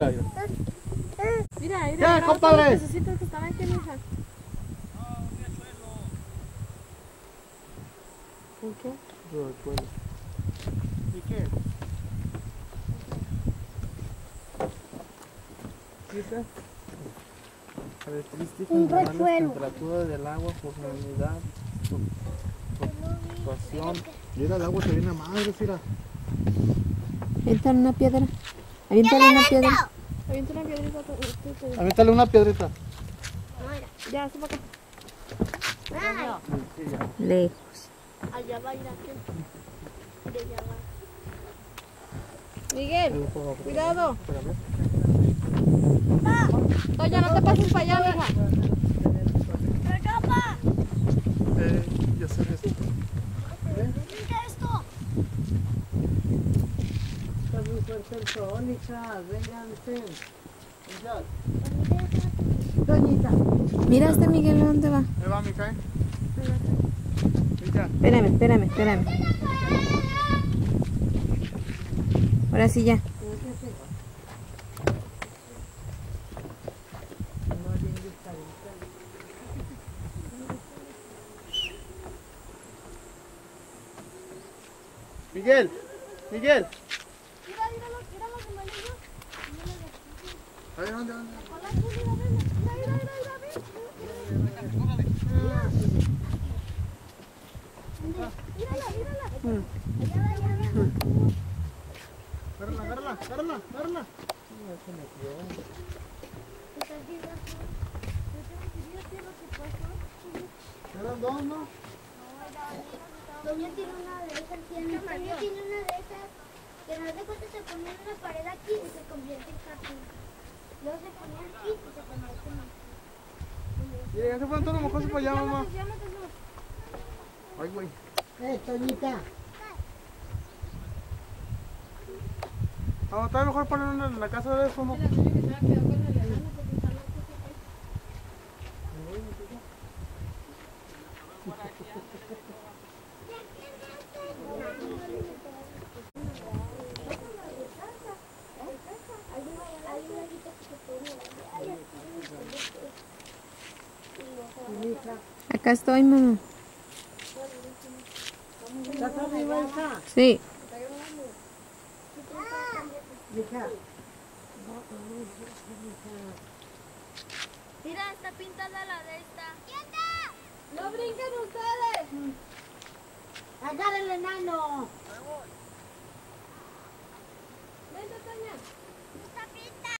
Mira, mira, ¿Qué, mira, compadre? los que están aquí, mija. ¿Por qué? ¿Y qué? ¿Qué Características Un resuelo. temperatura del agua, humedad, fluctuación. Mira, el agua se viene a madre, mira. Aviéntale una piedra. Aviéntale una piedra. Avienta una piedrita. Aviéntale una piedrita. Ya, se va acá. Lejos. Allá va a ir aquel. De allá va. Miguel, cuidado. espérame. Toya, no te pases para allá, mija. ¡Recapa! Eh, ya sé esto. ¡Mira esto! Está muy fuerte el sol, hija. Vénganse. Mira este Miguel, ¿a dónde va? Ahí va, mi cae. Mira. Espérame, espérame, espérame. Ahora sí ya. Miguel, Miguel. ¿No? Doña tiene una de esas, tiene, una de esas, que no se ponía en una pared aquí y se convierte en cartón. Luego se ponía aquí y se convierte en... Mira, ya se fueron todos los mocosos para allá, mamá. Ay, güey. Eh, Toñita. Ah, está mejor poner una en la casa de eso, ¿no? Acá estoy, mamá. ¿Estás arriba, hija? Sí. Hija. Mira, está pintada la de esta. ¡Quieta! ¡No brinquen ustedes! Agarra el enano. Vente, Toña.